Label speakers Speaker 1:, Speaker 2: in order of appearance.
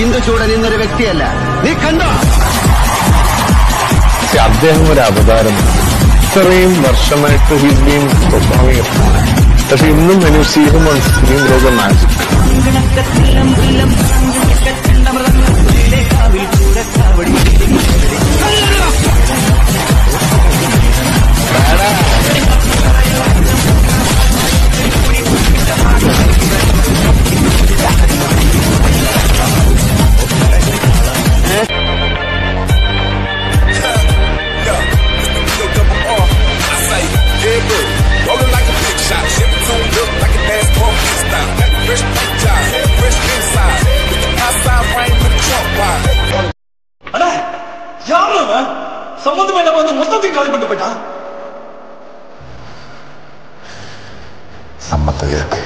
Speaker 1: ഇന്ദുചൂടൻ എന്നൊരു വ്യക്തിയല്ല. നീ കണ്ടോ? അദ്ദേഹം ഒരു അവതാരം. ഇത്രയും വർഷമായിട്ട് ഹീസ് ബീൻ പെർഫോമിംഗ് പക്ഷെ ഇന്നും Manu see him on screen magic
Speaker 2: சம்பந்தமே இல்லாம வந்து மொத்தத்தையும் காலி பண்ணிட்டு போயிட்டான்
Speaker 3: சம்மத்த இருக்கு.